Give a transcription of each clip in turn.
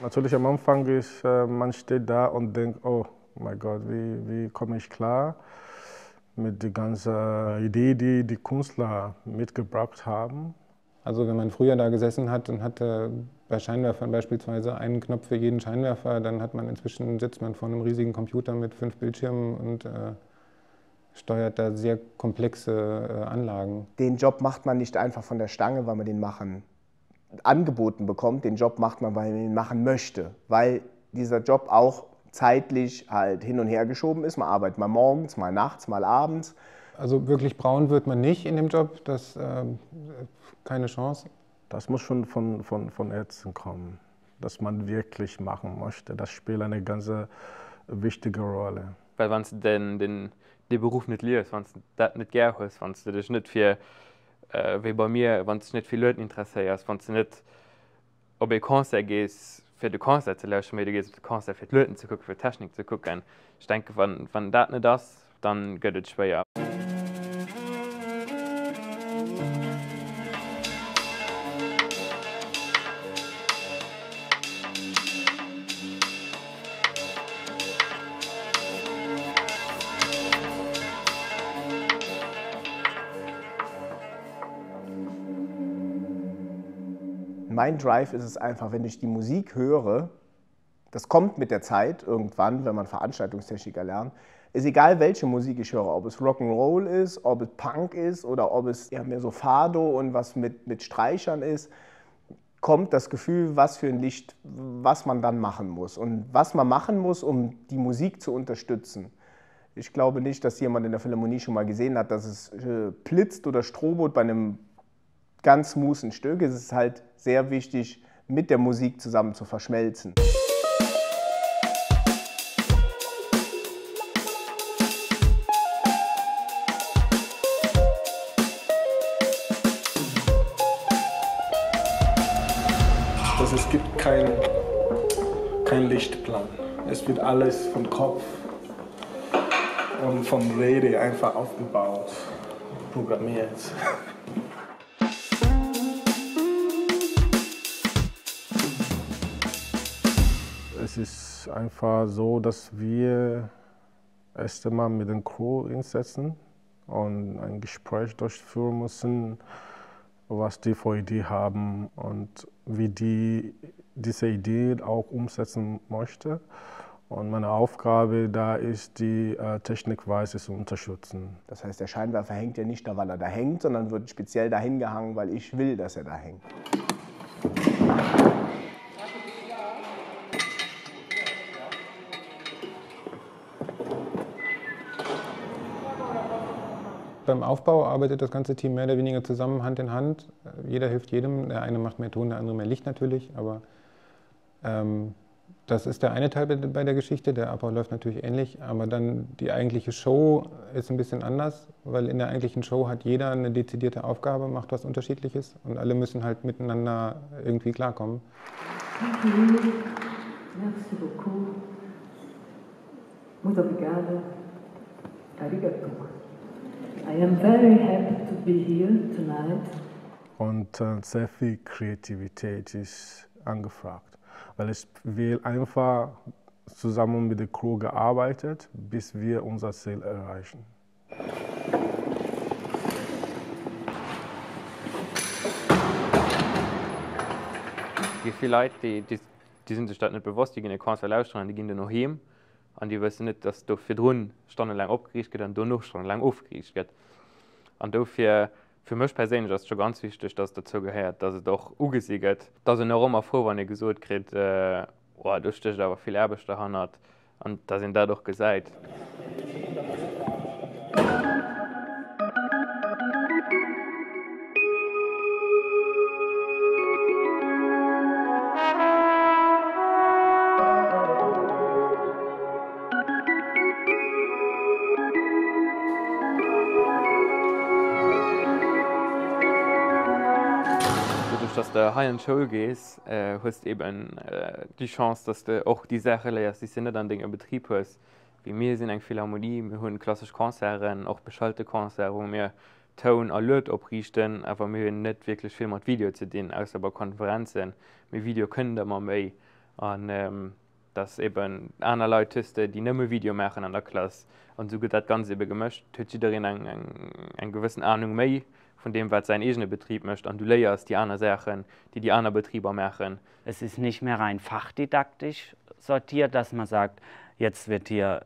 Natürlich am Anfang ist, äh, man steht da und denkt, oh mein Gott, wie, wie komme ich klar mit der ganzen Idee, die die Künstler mitgebracht haben. Also wenn man früher da gesessen hat und hatte bei Scheinwerfern beispielsweise einen Knopf für jeden Scheinwerfer, dann hat man inzwischen sitzt man vor einem riesigen Computer mit fünf Bildschirmen und äh, steuert da sehr komplexe äh, Anlagen. Den Job macht man nicht einfach von der Stange, weil man den machen angeboten bekommt. Den Job macht man, weil man ihn machen möchte, weil dieser Job auch zeitlich halt hin und her geschoben ist. Man arbeitet mal morgens, mal nachts, mal abends. Also wirklich braun wird man nicht in dem Job, das äh, keine Chance. Das muss schon von, von, von Ärzten kommen, dass man wirklich machen möchte. Das spielt eine ganz wichtige Rolle. Weil wenn du den, den, den Beruf nicht liest, wenn du das nicht gerne hast, wenn du dich nicht für, äh, wéi bei mir wann net viel Leuten interesseiers wann ze net ob e Konzer gees fir de Konzer ze lächen mé gees Konzer fir Löten ze gucken fir Technik ze gucken. Ich denke wann dat net das, dann gëtt schwéier. Ja. Mein Drive ist es einfach, wenn ich die Musik höre, das kommt mit der Zeit irgendwann, wenn man Veranstaltungstechniker lernt, ist egal, welche Musik ich höre, ob es Rock'n'Roll ist, ob es Punk ist oder ob es eher mehr so Fado und was mit, mit Streichern ist, kommt das Gefühl, was für ein Licht, was man dann machen muss und was man machen muss, um die Musik zu unterstützen. Ich glaube nicht, dass jemand in der Philharmonie schon mal gesehen hat, dass es äh, blitzt oder strobot bei einem ganz smoothen Stück. Es ist halt sehr wichtig, mit der Musik zusammen zu verschmelzen. Also es gibt keinen kein Lichtplan. Es wird alles vom Kopf und vom Rede einfach aufgebaut, programmiert. Es ist einfach so, dass wir erst einmal mit dem Crew hinsetzen und ein Gespräch durchführen müssen, was die für Idee haben und wie die diese Idee auch umsetzen möchte. Und meine Aufgabe da ist, die äh, Technikweise zu unterstützen. Das heißt, der Scheinwerfer hängt ja nicht da, weil er da hängt, sondern wird speziell dahin gehangen, weil ich will, dass er da hängt. Beim Aufbau arbeitet das ganze Team mehr oder weniger zusammen, Hand in Hand. Jeder hilft jedem. Der eine macht mehr Ton, der andere mehr Licht natürlich. Aber ähm, das ist der eine Teil bei der Geschichte. Der Abbau läuft natürlich ähnlich. Aber dann die eigentliche Show ist ein bisschen anders, weil in der eigentlichen Show hat jeder eine dezidierte Aufgabe, macht was Unterschiedliches und alle müssen halt miteinander irgendwie klarkommen. Merci beaucoup. Muito obrigada. Arigato. I am very happy to be here tonight. Und äh, sehr viel Kreativität ist angefragt, weil es wird einfach zusammen mit der Crew gearbeitet, bis wir unser Ziel erreichen. Wie viele Leute, die, die, die sind sich das nicht bewusst, die gehen in Konzert lauschen, die gehen dann noch heim an die wëssen net, dats do fir runn stanne lang opkriecht gët an du noch schon lang ofkriecht gëtt. An do fir fir mech perég ass schon ganz wichtig, dats dazu gehäert, dat se doch ugesieget, dat se normal vor wann e gesot krit äh, oh, duchtech awer viel erbeg der han hat an da sinn dadurch gesäit. haien Schoul gees huest äh, eben äh, die Chance, dats du och die Sache leiers die sinnet an dinge Betrieb hues. Wie mir sinn eng Philharmonie hunn klassisch Konzeren och beschalte Konzer, wo mir Toun alert oprichten, awer mé hun net wirklich film mat Video ze den aus aber Konferenzen. Mé Video kënnen der ma méi an ähm, dass eben aner Leuteste, die nëmme Video machen an der Klas an so gët dat ganz ebe gemëcht, huet sie darin eng gewissen Ahnung méi von dem, was sein eigener Betrieb möchte. Und du lehrst die anderen Sachen, die die anderen Betriebe machen. Es ist nicht mehr rein fachdidaktisch sortiert, dass man sagt, jetzt wird hier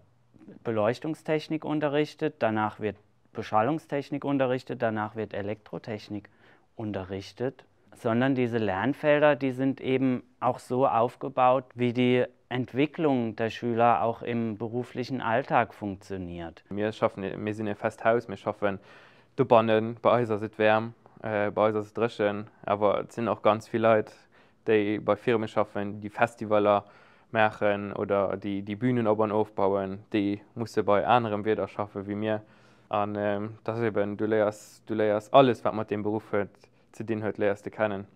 Beleuchtungstechnik unterrichtet, danach wird Beschallungstechnik unterrichtet, danach wird Elektrotechnik unterrichtet, sondern diese Lernfelder, die sind eben auch so aufgebaut, wie die Entwicklung der Schüler auch im beruflichen Alltag funktioniert. Wir schaffen, wir sind ein Festhaus, wir schaffen die Bannen, bei ist es wärm, äh, bei es dreschen, aber es sind auch ganz viele Leute, die bei Firmen schaffen, die Festivaler machen oder die, die Bühnen oben aufbauen, die müssen bei anderen wieder schaffen wie mir. Und ähm, das eben, du lernst, du lernst alles, was man dem Beruf hat, zu dem halt lernst du kennen.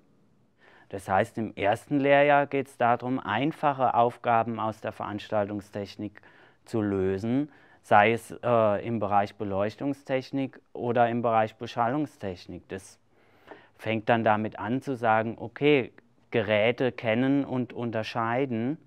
Das heißt, im ersten Lehrjahr geht es darum, einfache Aufgaben aus der Veranstaltungstechnik zu lösen, sei es äh, im Bereich Beleuchtungstechnik oder im Bereich Beschallungstechnik. Das fängt dann damit an zu sagen, okay, Geräte kennen und unterscheiden.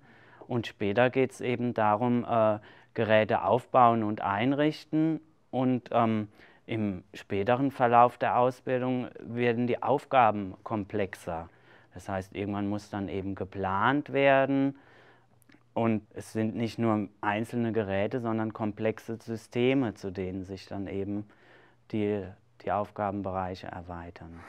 Und später geht es eben darum, äh, Geräte aufbauen und einrichten. Und ähm, im späteren Verlauf der Ausbildung werden die Aufgaben komplexer. Das heißt, irgendwann muss dann eben geplant werden. Und es sind nicht nur einzelne Geräte, sondern komplexe Systeme, zu denen sich dann eben die, die Aufgabenbereiche erweitern.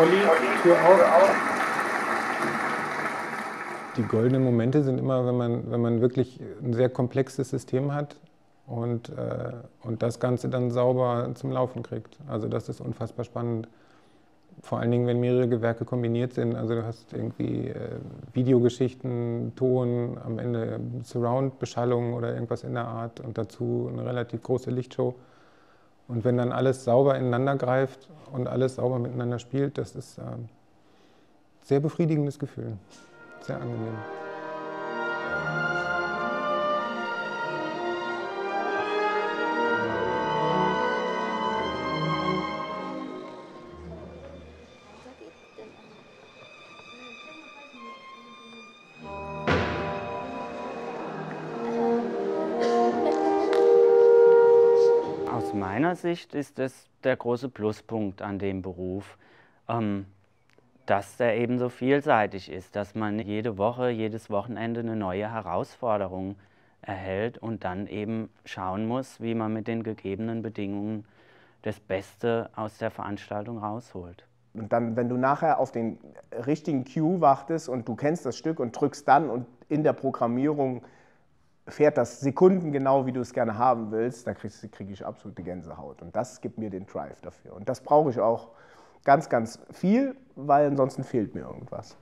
Olli, Tür auf. Die goldenen Momente sind immer, wenn man, wenn man wirklich ein sehr komplexes System hat und, äh, und das Ganze dann sauber zum Laufen kriegt. Also das ist unfassbar spannend. Vor allen Dingen, wenn mehrere Gewerke kombiniert sind. Also du hast irgendwie äh, Videogeschichten, Ton, am Ende Surround-Beschallung oder irgendwas in der Art und dazu eine relativ große Lichtshow. Und wenn dann alles sauber ineinander greift und alles sauber miteinander spielt, das ist ein äh, sehr befriedigendes Gefühl. Sehr angenehm. Meiner Sicht ist das der große Pluspunkt an dem Beruf, ähm, dass der eben so vielseitig ist, dass man jede Woche, jedes Wochenende eine neue Herausforderung erhält und dann eben schauen muss, wie man mit den gegebenen Bedingungen das Beste aus der Veranstaltung rausholt. Und dann, wenn du nachher auf den richtigen Cue wartest und du kennst das Stück und drückst dann und in der Programmierung fährt das sekundengenau, wie du es gerne haben willst, dann kriege krieg ich absolute Gänsehaut. Und das gibt mir den Drive dafür. Und das brauche ich auch ganz, ganz viel, weil ansonsten fehlt mir irgendwas.